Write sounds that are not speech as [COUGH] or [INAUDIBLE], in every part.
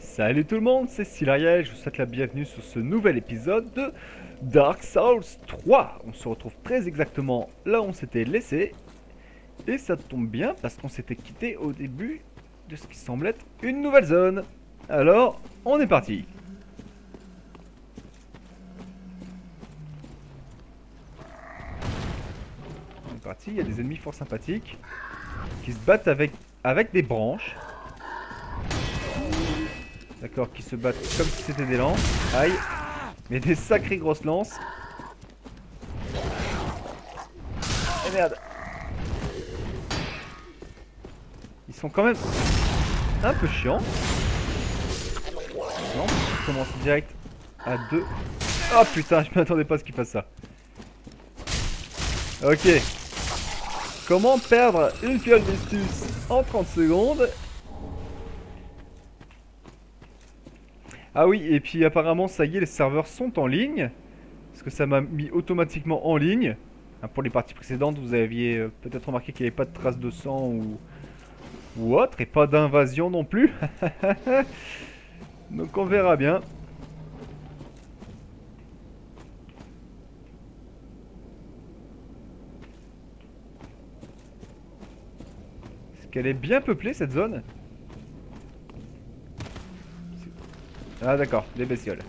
Salut tout le monde, c'est Silariel, je vous souhaite la bienvenue sur ce nouvel épisode de Dark Souls 3. On se retrouve très exactement là où on s'était laissé. Et ça tombe bien parce qu'on s'était quitté au début de ce qui semble être une nouvelle zone. Alors, on est parti. On est parti, il y a des ennemis fort sympathiques qui se battent avec, avec des branches. D'accord, qui se battent comme si c'était des lances. Aïe. Mais des sacrées grosses lances. Et merde. Ils sont quand même un peu chiants. Non, on commence direct à deux. Oh putain, je m'attendais pas à ce qu'il fasse ça. Ok. Comment perdre une fiole d'estus en 30 secondes Ah oui, et puis apparemment, ça y est, les serveurs sont en ligne. Parce que ça m'a mis automatiquement en ligne? Hein, pour les parties précédentes, vous aviez euh, peut-être remarqué qu'il n'y avait pas de traces de sang ou, ou autre. Et pas d'invasion non plus. [LAUGHS] Donc on verra bien. Est-ce qu'elle est bien peuplée cette zone? Ah d'accord, des bestioles.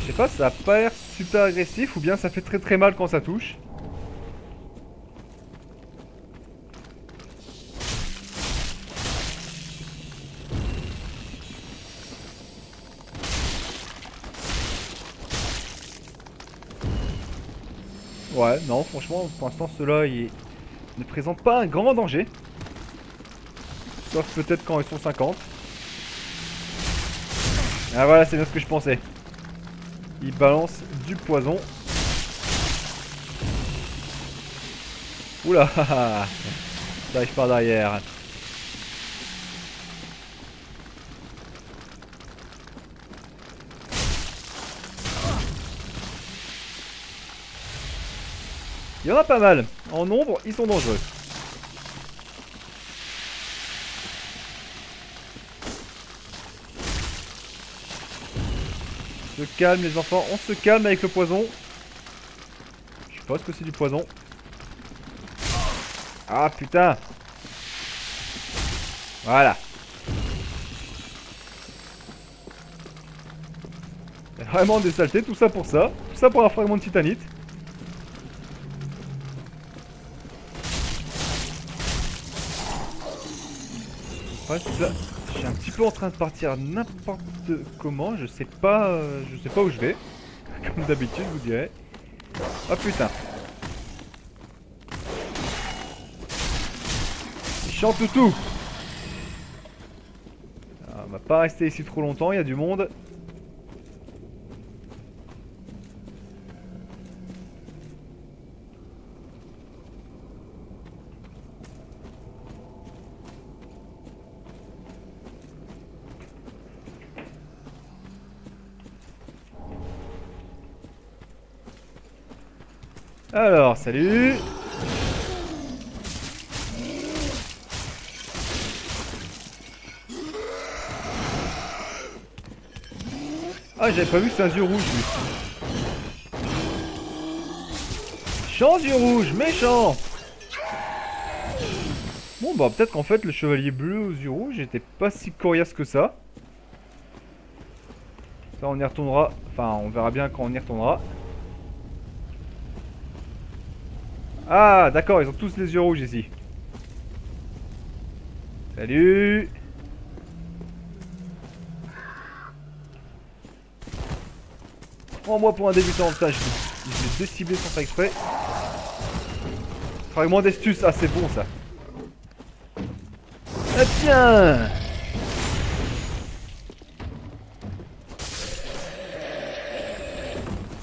Je sais pas, ça a pas l'air super agressif ou bien ça fait très très mal quand ça touche. Ouais, non, franchement, pour l'instant, ceux-là, ils ne présentent pas un grand danger. Sauf peut-être quand ils sont 50. Ah voilà, c'est bien ce que je pensais. Ils balancent du poison. Oula, [LAUGHS] arrive par derrière. Il y en a pas mal. En nombre, ils sont dangereux. On se calme les enfants, on se calme avec le poison. Je sais pas ce que c'est du poison. Ah putain Voilà. Vraiment des saletés, tout ça pour ça. Tout ça pour un fragment de titanite. Je suis un petit peu en train de partir n'importe comment, je sais pas euh, je sais pas où je vais. [LAUGHS] Comme d'habitude, je vous dirais. Oh putain. Chante tout. Ah, on va pas rester ici trop longtemps, il y a du monde. Alors, salut Ah, j'avais pas vu un yeux rouge, lui. Chant yeux rouge, méchant Bon, bah peut-être qu'en fait, le chevalier bleu aux yeux rouges était pas si coriace que ça. Ça, on y retournera. Enfin, on verra bien quand on y retournera. Ah, d'accord, ils ont tous les yeux rouges ici. Salut Prends-moi pour un débutant, putain, je l'ai déciblé sans faire exprès. Fragment d'estus, ah c'est bon ça. Ah tiens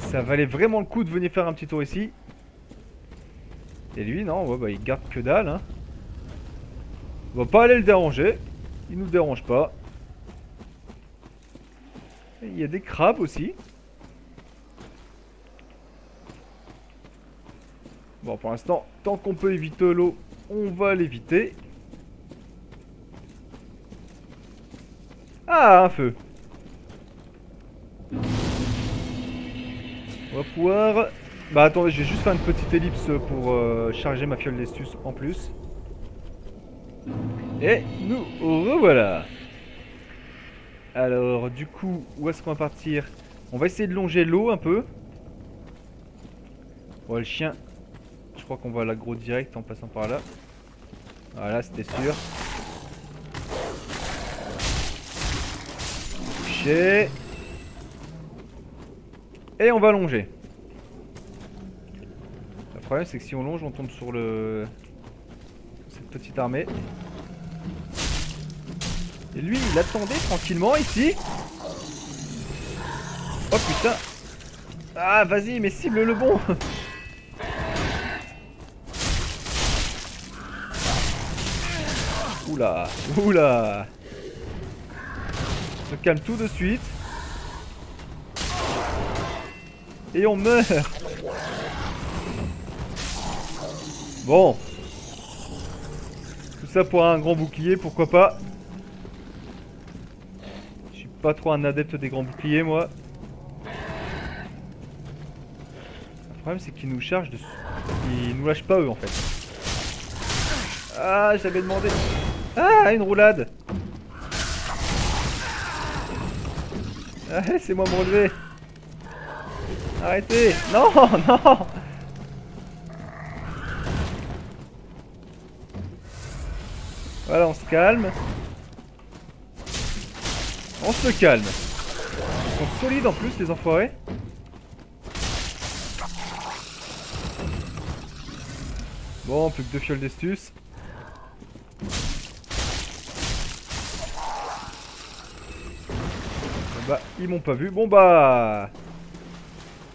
Ça valait vraiment le coup de venir faire un petit tour ici. Et lui, non, bah, il garde que dalle. Hein. On va pas aller le déranger. Il nous dérange pas. il y a des crabes aussi. Bon, pour l'instant, tant qu'on peut éviter l'eau, on va l'éviter. Ah, un feu. On va pouvoir... Bah attendez, je vais juste faire une petite ellipse pour euh, charger ma fiole d'estus en plus. Et nous revoilà. Alors, du coup, où est-ce qu'on va partir? On va essayer de longer l'eau un peu. Bon, le chien, je crois qu'on va l'aggro direct en passant par là. Voilà, c'était sûr. Touché. Et on va longer. Problème c'est que si on longe on tombe sur le cette petite armée. Et lui il attendait tranquillement ici. Oh putain Ah vas-y mais cible le bon Oula Oula On se calme tout de suite. Et on meurt Bon Tout ça pour un grand bouclier, pourquoi pas? Je suis pas trop un adepte des grands boucliers moi. Le problème c'est qu'ils nous chargent dessus. Ils nous lâchent pas eux en fait. Ah j'avais demandé. Ah une roulade Ah [LAUGHS] laissez-moi me relever Arrêtez Non, [LAUGHS] non Voilà, on se calme. On se calme. Ils sont solides en plus, les enfoirés. Bon, plus que deux fioles d'estus. Bah, ils m'ont pas vu. Bon bah...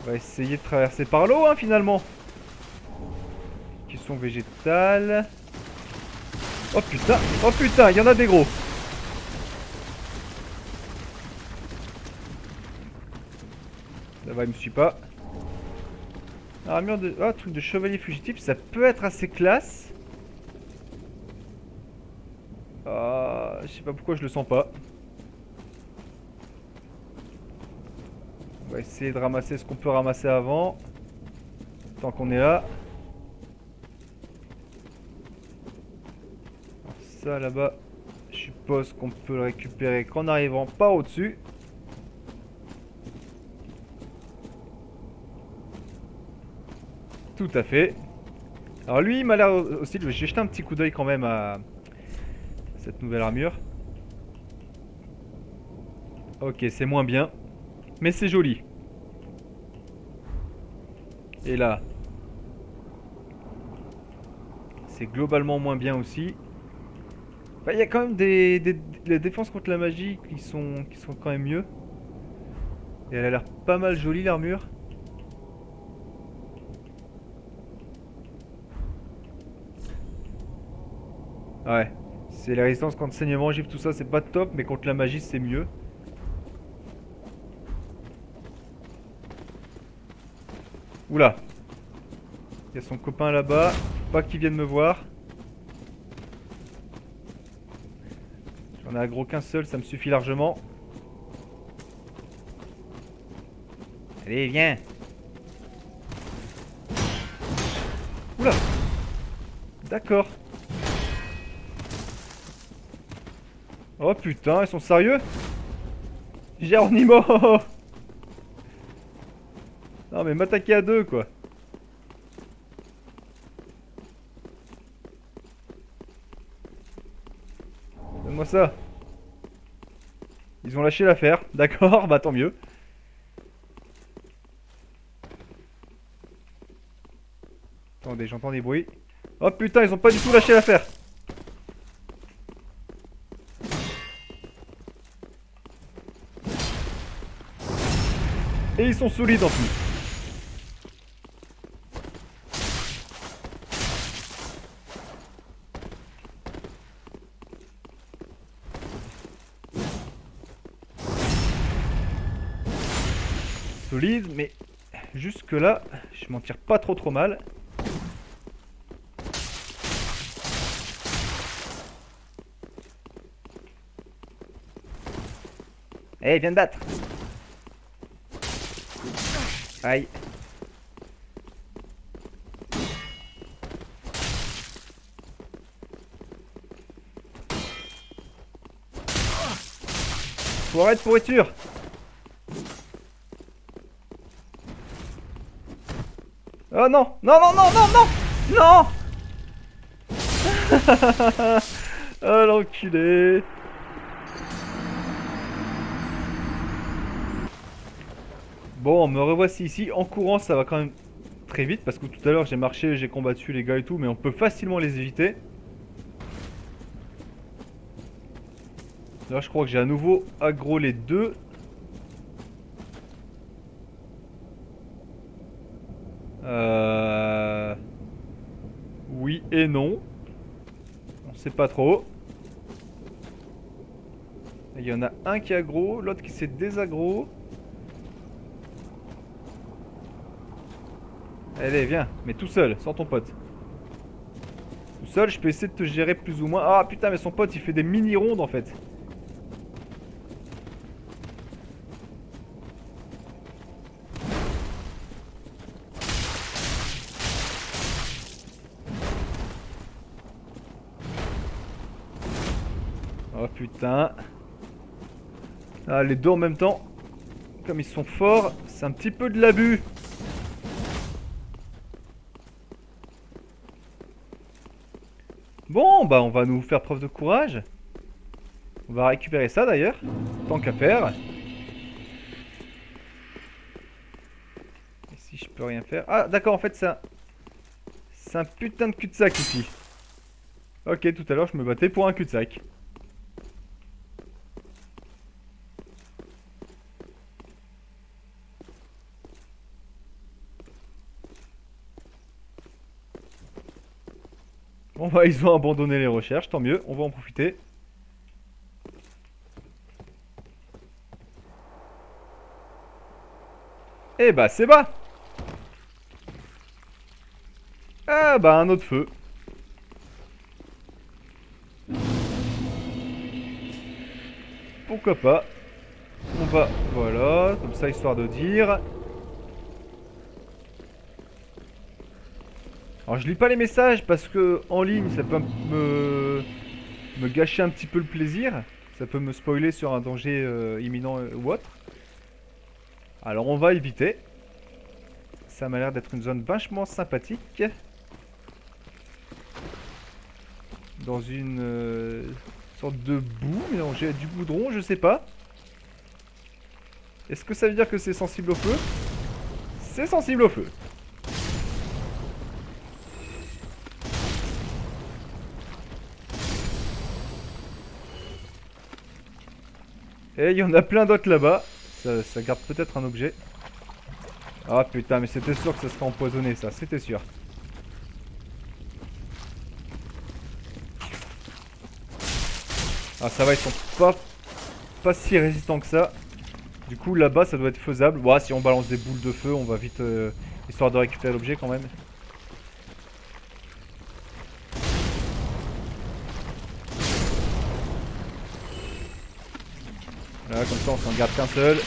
On va essayer de traverser par l'eau, hein, finalement. Question végétale. Oh putain, oh putain, il y en a des gros. Ça va, il me suit pas. Armure de... Oh, truc de chevalier fugitif, ça peut être assez classe. Ah, je sais pas pourquoi je le sens pas. On va essayer de ramasser ce qu'on peut ramasser avant. Tant qu'on est là. Ça là-bas, je suppose qu'on peut le récupérer qu'en arrivant pas au-dessus. Tout à fait. Alors lui, il m'a l'air aussi... Je vais jeter un petit coup d'œil quand même à cette nouvelle armure. Ok, c'est moins bien. Mais c'est joli. Et là. C'est globalement moins bien aussi. Bah, il y a quand même des, défenses contre la magie qui sont, qui sont quand même mieux. Et elle a l'air pas mal jolie l'armure. Ouais. C'est la résistance contre saignement, gifle, tout ça, c'est pas top, mais contre la magie, c'est mieux. Oula. Il y a son copain là-bas. Pas qu'il vienne me voir. J'en ai aggro qu'un seul, ça me suffit largement. Allez, viens. Oula. D'accord. Oh putain, ils sont sérieux? Géronimo [LAUGHS] Non mais m'attaquer à deux quoi. Donne-moi Ils ont lâché l'affaire. [LAUGHS] D'accord, bah tant mieux. Attendez, j'entends des bruits. Oh putain, ils ont pas du tout lâché l'affaire. Et ils sont solides en plus. solide, mais jusque là, je m'en tire pas trop trop mal. Eh, viens de battre. Aïe. Faut arrêter pour être Oh non Non, non, non, non, non Non [LAUGHS] Oh l'enculé Bon, me revoici ici. En courant, ça va quand même très vite parce que tout à l'heure j'ai marché, j'ai combattu les gars et tout, mais on peut facilement les éviter. Là, je crois que j'ai à nouveau aggro les deux. Euh... Oui et non. On sait pas trop. Il y en a un qui est aggro, l'autre qui s'est désaggro. Allez, viens, mais tout seul, sans ton pote. Tout seul, je peux essayer de te gérer plus ou moins. Ah putain, mais son pote, il fait des mini-rondes en fait. Oh putain. Ah, les deux en même temps. Comme ils sont forts, c'est un petit peu de l'abus. Bon, bah on va nous faire preuve de courage. On va récupérer ça d'ailleurs, tant qu'à faire. Et si je peux rien faire... Ah d'accord, en fait ça... C'est un putain de cul-de-sac ici. Ok, tout à l'heure je me battais pour un cul-de-sac. Bon bah ils ont abandonné les recherches, tant mieux, on va en profiter. Et eh bah c'est bas Ah bah un autre feu. Pourquoi pas On va, voilà, comme ça histoire de dire. Alors je lis pas les messages parce que en ligne ça peut me, gâcher un petit peu le plaisir. Ça peut me spoiler sur un danger euh, imminent euh, ou autre. Alors on va éviter. Ça m'a l'air d'être une zone vachement sympathique. Dans une euh, sorte de boue mélangée à du goudron, je sais pas. Est-ce que ça veut dire que c'est sensible au feu? C'est sensible au feu. Et il y en a plein d'autres là-bas. Ça, garde peut-être un objet. Ah putain, mais c'était sûr que ça serait empoisonné ça, c'était sûr. Ah ça va, ils sont pas, pas si résistants que ça. Du coup là-bas ça doit être faisable. Bon, si on balance des boules de feu, on va vite... Euh, histoire de récupérer l'objet quand même. Comme ça on s'en garde qu'un seul.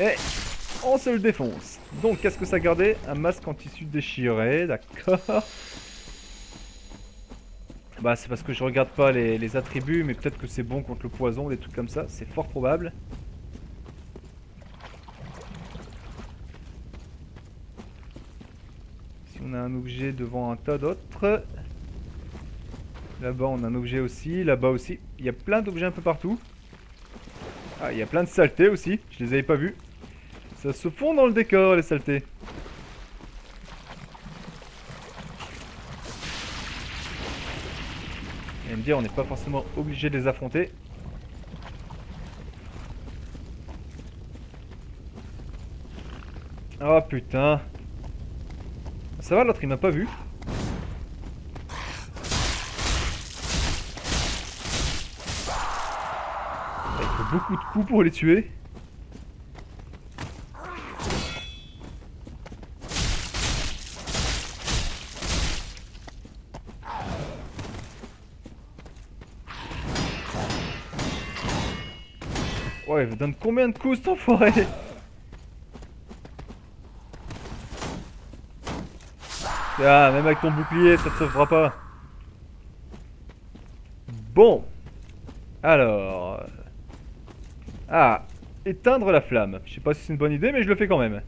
Et on se le défonce. Donc qu'est-ce que ça gardait? Un masque en tissu déchiré, d'accord. Bah c'est parce que je regarde pas les, les attributs, mais peut-être que c'est bon contre le poison, des trucs comme ça, c'est fort probable. Si on a un objet devant un tas d'autres. Là-bas, on a un objet aussi. Là-bas aussi. Il y a plein d'objets un peu partout. Ah, il y a plein de saletés aussi. Je les avais pas vus. Ça se fond dans le décor, les saletés. Et me dire, on n'est pas forcément obligé de les affronter. Oh putain. Ça va, l'autre il m'a pas vu. beaucoup de coups pour les tuer. Ouais, il me donne combien de coups cet enfoiré? Ah, même avec ton bouclier, ça te sauvera pas. Bon. Alors... Ah, éteindre la flamme. Je sais pas si c'est une bonne idée, mais je le fais quand même.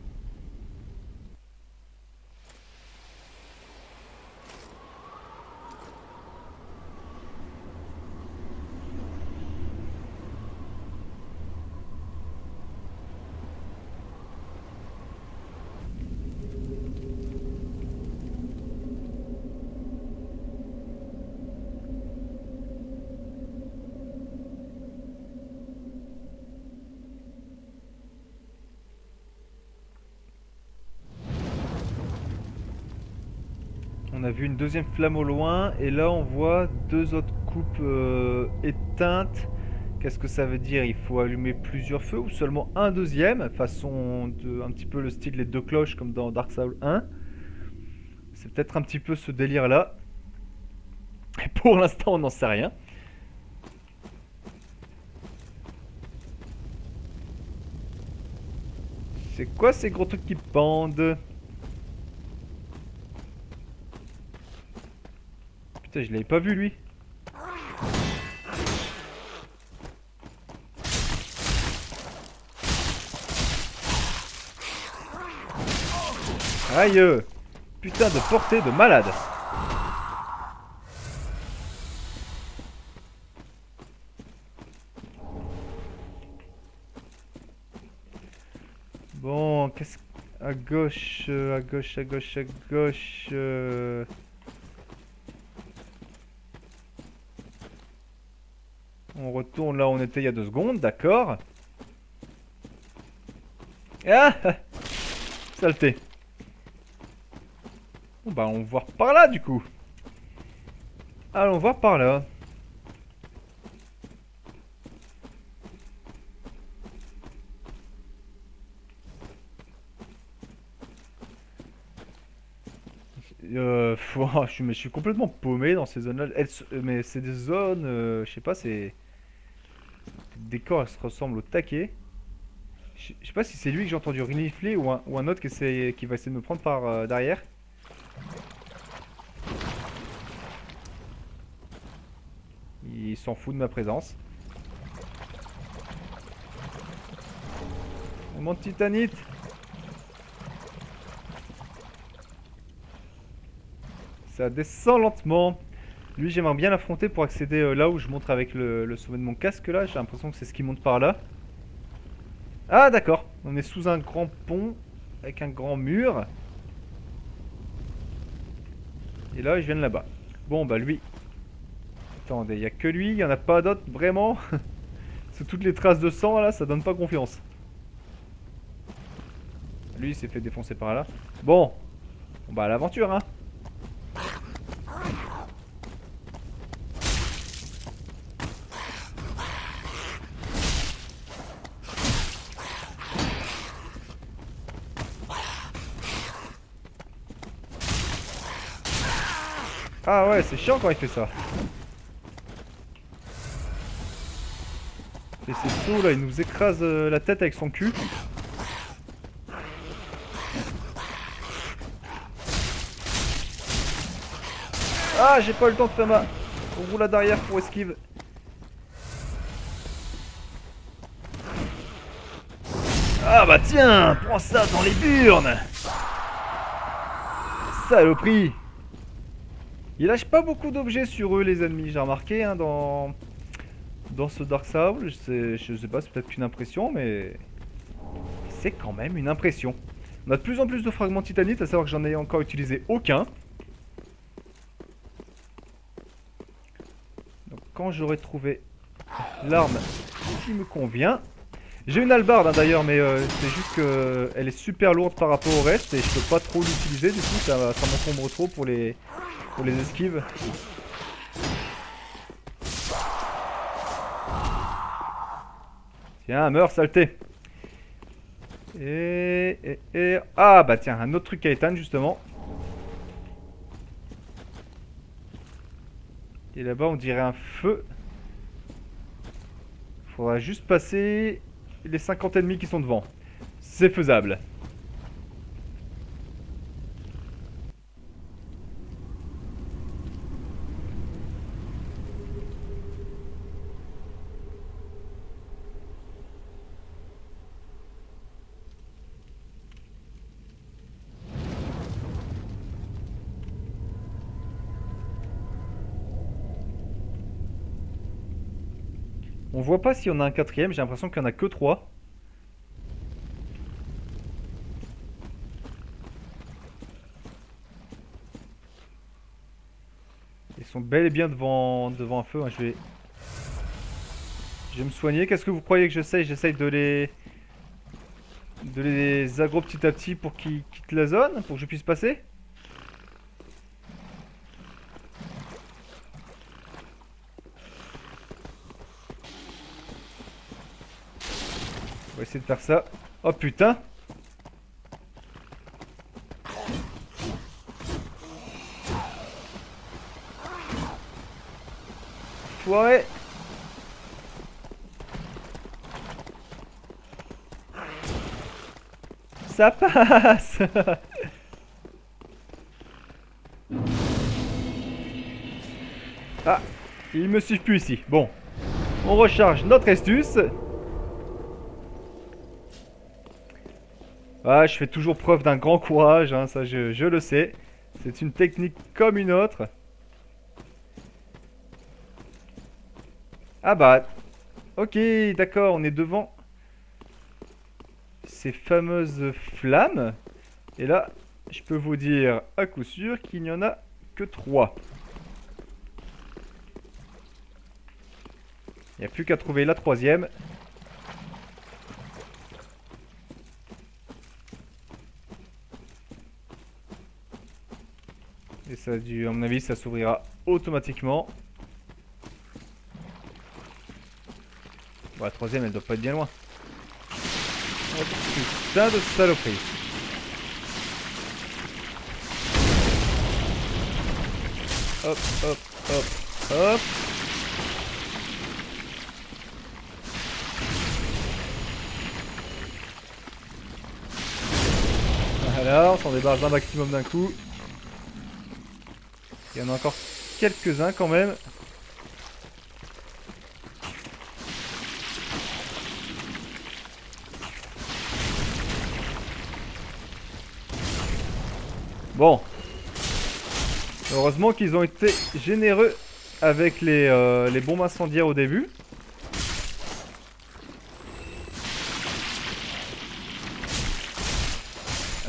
Deuxième flamme au loin et là on voit deux autres coupes euh, éteintes. Qu'est-ce que ça veut dire? Il faut allumer plusieurs feux ou seulement un deuxième? Façon un petit peu le style les deux cloches comme dans Dark Souls 1. C'est peut-être un petit peu ce délire là. Et pour l'instant on n'en sait rien. C'est quoi ces gros trucs qui pendent? Je l'avais pas vu lui. Aïe Putain de portée de malade Bon, qu'est-ce... À gauche, euh, à gauche, à gauche, à gauche... euh, On là on était il y a deux secondes, d'accord. Ah Saleté. Bon bah on va voir par là du coup. Allons voir par là. Euh, [LAUGHS] faut- je, suis, suis complètement paumé dans ces zones-là. Mais c'est des zones, euh, je sais pas, c'est... Décor, elles se ressemblent au taquet. Je sais pas si c'est lui que j'ai entendu renifler ou un, ou un autre qui, essaie- qui va essayer de me prendre par euh, derrière. Il s'en fout de ma présence. Oh, Mon titanite Ça descend lentement. Lui, j'aimerais bien l'affronter pour accéder euh, là où je montre avec le, sommet de mon casque là. J'ai l'impression que c'est ce qui monte par là. Ah, d'accord. On est sous un grand pont avec un grand mur. Et là, je viens de là-bas. Bon, bah lui. Attendez, il n'y a que lui, il n'y en a pas d'autres, vraiment? [LAUGHS] C'est toutes les traces de sang là, ça donne pas confiance. Lui, il s'est fait défoncer par là. Bon, bon bah à l'aventure, hein Ah ouais, c'est chiant quand il fait ça. Et c'est sauts là, il nous écrase euh, la tête avec son cul. Ah, j'ai pas eu le temps de faire ma roulade arrière pour esquive. Ah bah tiens, prends ça dans les burnes Saloperie Ils lâchent pas beaucoup d'objets sur eux les ennemis, j'ai remarqué hein, dans... dans ce Dark Souls. Je sais, je sais pas, c'est peut-être qu'une impression, mais c'est quand même une impression. On a de plus en plus de fragments titanite, à savoir que j'en ai encore utilisé aucun. Donc quand j'aurai trouvé l'arme qui me convient... J'ai une hallebarde hein, d'ailleurs, mais euh, c'est juste que elle est super lourde par rapport au reste et je peux pas trop l'utiliser. Du coup, ça, m'encombre trop pour les pour les esquives. Tiens, meurs, saleté. Et, et, et... Ah bah tiens, un autre truc à éteindre justement. Et là-bas, on dirait un feu. Faudra juste passer les 50 ennemis qui sont devant. C'est faisable. Voit pas si on a un quatrième, j'ai l'impression qu'il y en a que trois. Ils sont bel et bien devant, devant un feu. hein, Je vais... Je vais me soigner. Qu'est-ce que vous croyez que j'essaye? J'essaye de les... De les aggro petit à petit pour qu'ils quittent la zone Pour que je puisse passer? On va essayer de faire ça. Oh putain Ouais Ça passe Ah Il me suffit plus ici. Bon. On recharge notre astuce. Ah, je fais toujours preuve d'un grand courage, hein, ça je, je le sais. C'est une technique comme une autre. Ah bah, ok, d'accord, on est devant ces fameuses flammes. Et là, je peux vous dire à coup sûr qu'il n'y en a que trois. Il n'y a plus qu'à trouver la troisième. Ça a à mon avis, ça s'ouvrira automatiquement. Bon, la troisième, elle doit pas être bien loin. Oh, putain de saloperie. Hop, hop, hop, hop. Voilà, on s'en débarrasse d'un maximum d'un coup. Il y en a encore quelques-uns quand même. Bon. Heureusement qu'ils ont été généreux avec les, euh, bombes incendiaires au début.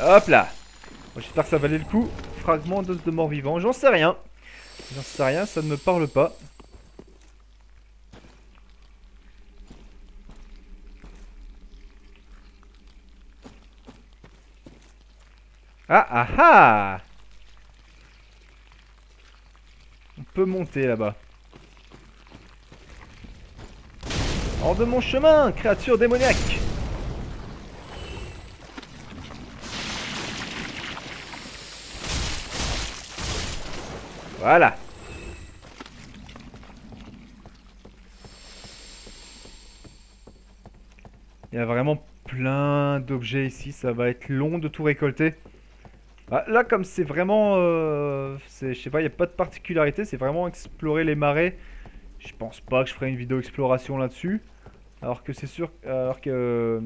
Hop là J'espère que ça valait le coup. Fragment d'os de mort vivant. J'en sais rien. J'en sais rien, ça ne me parle pas. Ah ah ah On peut monter là-bas. Hors de mon chemin, créature démoniaque Voilà Il y a vraiment plein d'objets ici, ça va être long de tout récolter. Ah, là, comme c'est vraiment... euh, je sais pas, il n'y a pas de particularité, c'est vraiment explorer les marais. Je pense pas que je ferai une vidéo exploration là-dessus. Alors que c'est sûr... Alors que... euh,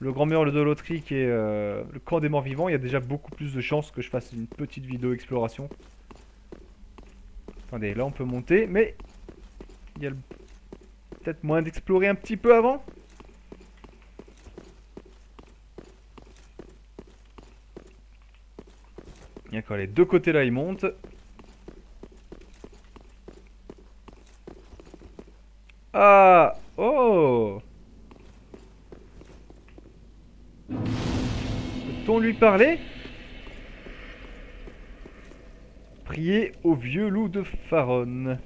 le grand mur de loterie qui est euh, le camp des morts vivants, il y a déjà beaucoup plus de chances que je fasse une petite vidéo exploration. Attendez, là on peut monter, mais... Il y a peut-être moyen d'explorer un petit peu avant. D'accord, les deux côtés là ils montent. Ah Oh. Peut-on lui parler? prier au vieux loup de Faronne.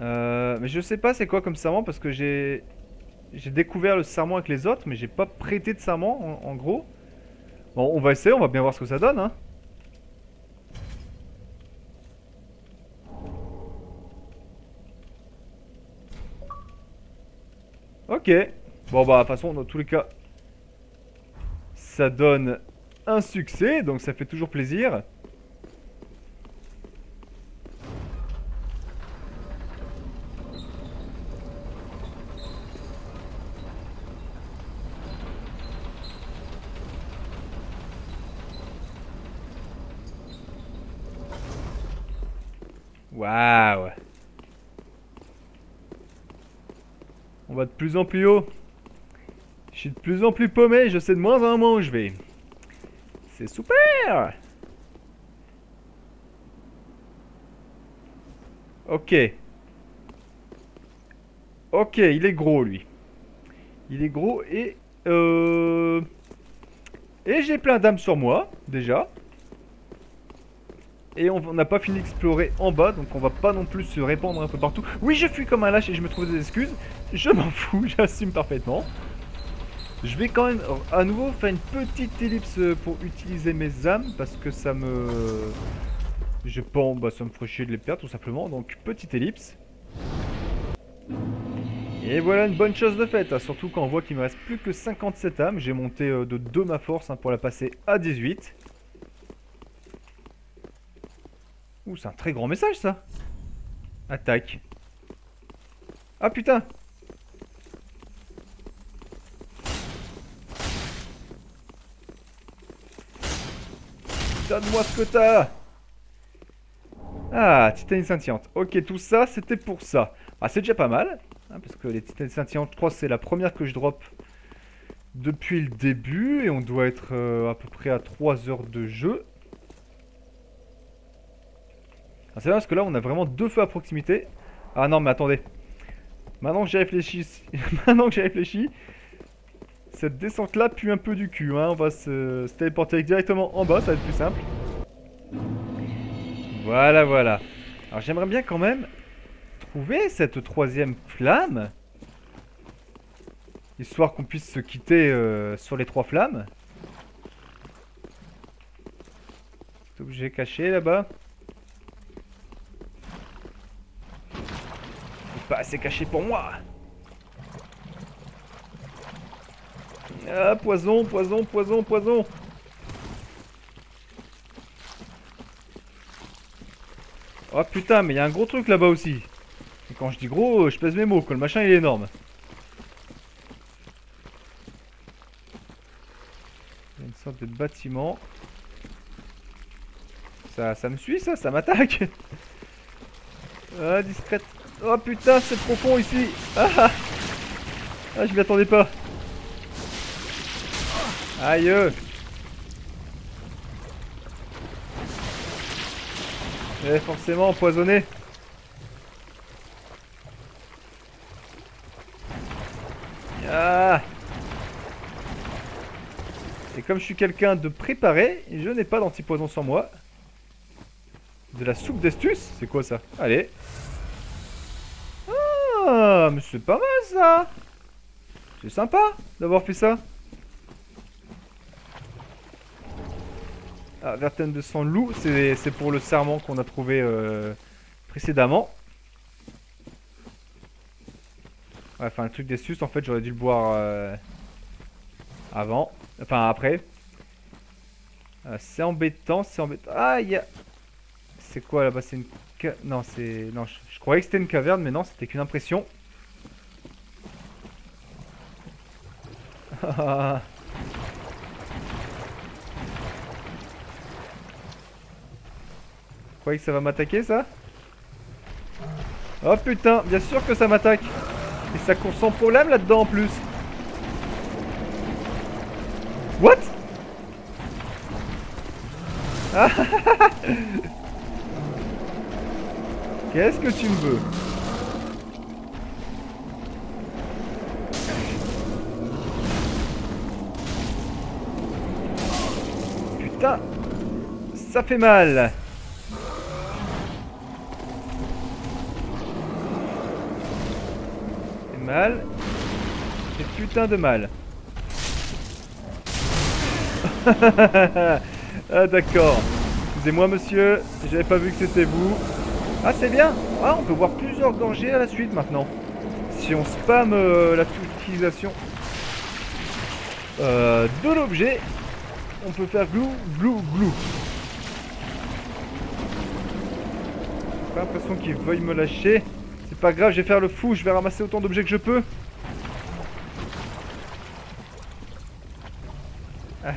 Euh, mais je sais pas c'est quoi comme serment parce que j'ai j'ai découvert le serment avec les autres mais j'ai pas prêté de serment en, gros. Bon on va essayer, on va bien voir ce que ça donne. Hein. Ok. Bon bah de toute façon dans tous les cas ça donne un succès donc ça fait toujours plaisir. Waouh On va de plus en plus haut. Je suis de plus en plus paumé, je sais de moins en moins où je vais. C'est super Ok. Ok, il est gros lui. Il est gros et... Euh... Et j'ai plein d'âmes sur moi, déjà. Et on n'a pas fini d'explorer en bas, donc on va pas non plus se répandre un peu partout. Oui, je fuis comme un lâche et je me trouve des excuses. Je m'en fous, [LAUGHS] j'assume parfaitement. Je vais quand même à nouveau faire une petite ellipse pour utiliser mes âmes, parce que ça me... Je pense, bah ça me ferait chier de les perdre tout simplement, donc petite ellipse. Et voilà une bonne chose de faite, hein. surtout quand on voit qu'il me reste plus que 57 âmes. J'ai monté euh, de 2 ma force hein, pour la passer à 18. Ouh, c'est un très grand message ça Attaque. Ah putain Donne-moi ce que t'as Ah, titanie scintillantes. Ok, tout ça, c'était pour ça. Ah, c'est déjà pas mal. Hein, parce que les titanies scintillantes, je crois c'est la première que je drop depuis le début. Et on doit être euh, à peu près à 3 heures de jeu. Ah, c'est bien parce que là on a vraiment deux feux à proximité. Ah non mais attendez. Maintenant que j'ai réfléchi, [LAUGHS] maintenant que j'ai réfléchi, cette descente là pue un peu du cul. Hein. On va se, téléporter directement en bas, ça va être plus simple. Voilà, voilà. Alors j'aimerais bien quand même trouver cette troisième flamme. Histoire qu'on puisse se quitter euh, sur les trois flammes. C'est obligé caché là-bas. pas assez caché pour moi. Ah, poison, poison, poison, poison. Oh putain, mais il y a un gros truc là-bas aussi. Et quand je dis gros, je pèse mes mots, que le machin il est énorme. Il y a une sorte de bâtiment. Ça, ça me suit ça, ça m'attaque. [LAUGHS] Ah, discrète. Oh putain, c'est profond ici. Ah, ah, ah je m'y attendais pas. Aïe. Eh, forcément empoisonné. Ah. Et comme je suis quelqu'un de préparé, je n'ai pas d'antipoison sur moi. De la soupe d'astuce C'est quoi ça? Allez. Ah, mais c'est pas mal ça C'est sympa d'avoir fait ça. Ah, de sang loup, c'est pour le serment qu'on a trouvé euh, précédemment. Ouais, enfin, le truc des sus, en fait, j'aurais dû le boire euh, avant. Enfin, après. Euh, c'est embêtant, c'est embêtant. Ah. C'est quoi là-bas C'est une... Non, c'est... Non, je, croyais que c'était une caverne, mais non, c'était qu'une impression. [LAUGHS] croyez que ça va m'attaquer, ça Oh putain, bien sûr que ça m'attaque. Et ça court sans problème là-dedans en plus. What? [LAUGHS] Qu'est-ce que tu me veux? Putain Ça fait mal mal. C'est putain de mal. [LAUGHS] ah d'accord. Excusez-moi monsieur, j'avais pas vu que c'était vous. Ah c'est bien Ah on peut voir plusieurs gorgées à la suite maintenant. si on spam euh, la utilisation euh, de l'objet, on peut faire glou, glou, glou. Pas l'impression qu'il veuille me lâcher. Pas grave, je vais faire le fou, je vais ramasser autant d'objets que je peux. [LAUGHS]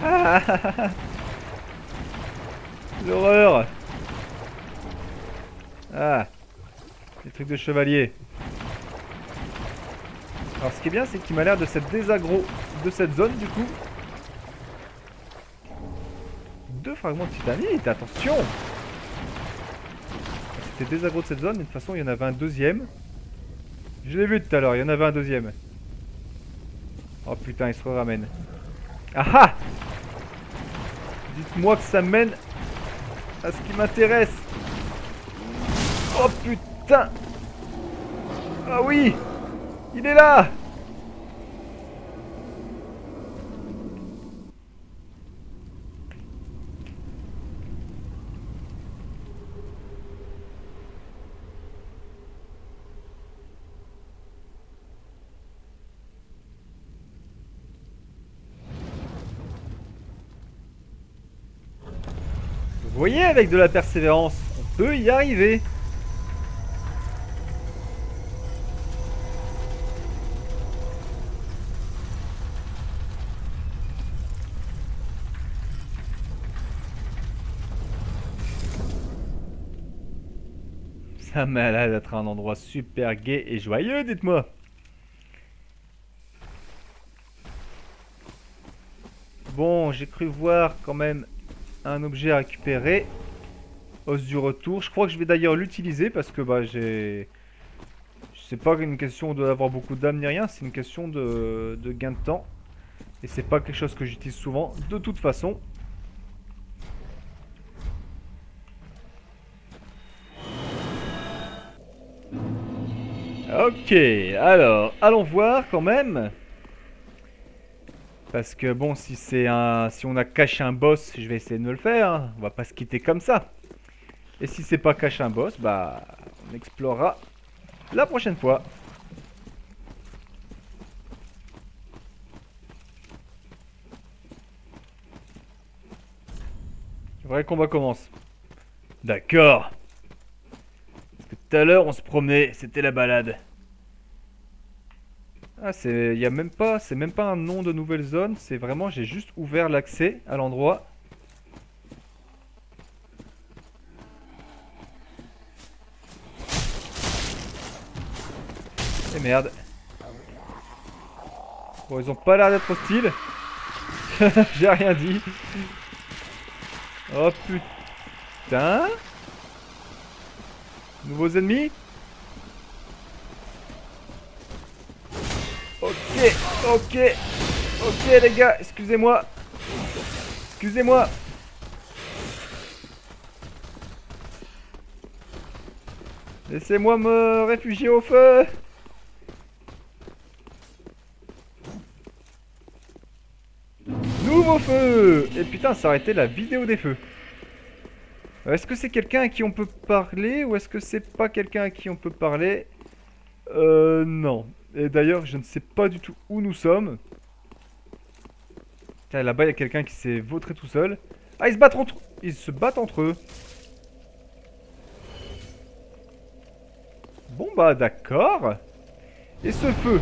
L'horreur Ah Les trucs de chevalier. Alors ce qui est bien, c'est qu'il m'a l'air de cette désagro de cette zone du coup. Deux fragments de titanite, attention C'était désagro de cette zone, mais de toute façon il y en avait un deuxième. Je l'ai vu tout à l'heure, il y en avait un deuxième. Oh putain, il se ramène. Ah ah Dites-moi que ça mène à ce qui m'intéresse. Oh putain Ah oui Il est là voyez, avec de la persévérance, on peut y arriver. Ça m'a l'air d'être un endroit super gai et joyeux, dites-moi. Bon, j'ai cru voir quand même un objet à récupérer. Os du retour. Je crois que je vais d'ailleurs l'utiliser parce que bah j'ai... C'est pas une question d'avoir beaucoup d'âme ni rien, c'est une question de, de gain de temps. Et c'est pas quelque chose que j'utilise souvent, de toute façon. Ok, alors, allons voir quand même. Parce que bon, si c'est un, si on a caché un boss, je vais essayer de me le faire. Hein. On va pas se quitter comme ça. Et si c'est pas caché un boss, bah, on explorera la prochaine fois. Vrai combat commence. D'accord. Parce que tout à l'heure, on se promenait, c'était la balade. Ah, c'est, y a même pas, c'est même pas un nom de nouvelle zone, c'est vraiment, j'ai juste ouvert l'accès à l'endroit. Et merde. Bon, ils ont pas l'air d'être hostiles. [LAUGHS] j'ai rien dit. Oh putain. Nouveaux ennemis Ok, ok, les gars, excusez-moi. Excusez-moi. Laissez-moi me réfugier au feu. Nouveau feu Et putain, ça a arrêté la vidéo des feux. Est-ce que c'est quelqu'un à qui on peut parler ou est-ce que c'est pas quelqu'un à qui on peut parler? Euh, non. Et d'ailleurs, je ne sais pas du tout où nous sommes. Là-bas, il y a quelqu'un qui s'est vautré tout seul. Ah, ils se battent entre... Ils se battent entre eux. Bon, bah, d'accord. Et ce feu?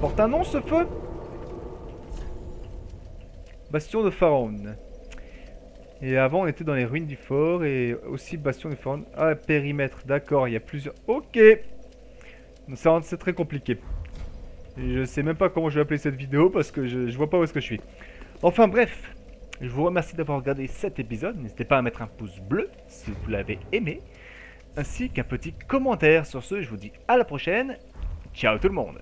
Porte un nom, ce feu? Bastion de Pharaon. Et avant, on était dans les ruines du fort et aussi Bastion de Pharaon. Ah, périmètre, d'accord, il y a plusieurs... Ok C'est très compliqué. Je sais même pas comment je vais appeler cette vidéo parce que je, je vois pas où est-ce que je suis. Enfin bref, je vous remercie d'avoir regardé cet épisode. N'hésitez pas à mettre un pouce bleu si vous l'avez aimé. Ainsi qu'un petit commentaire. Sur ce, je vous dis à la prochaine. Ciao tout le monde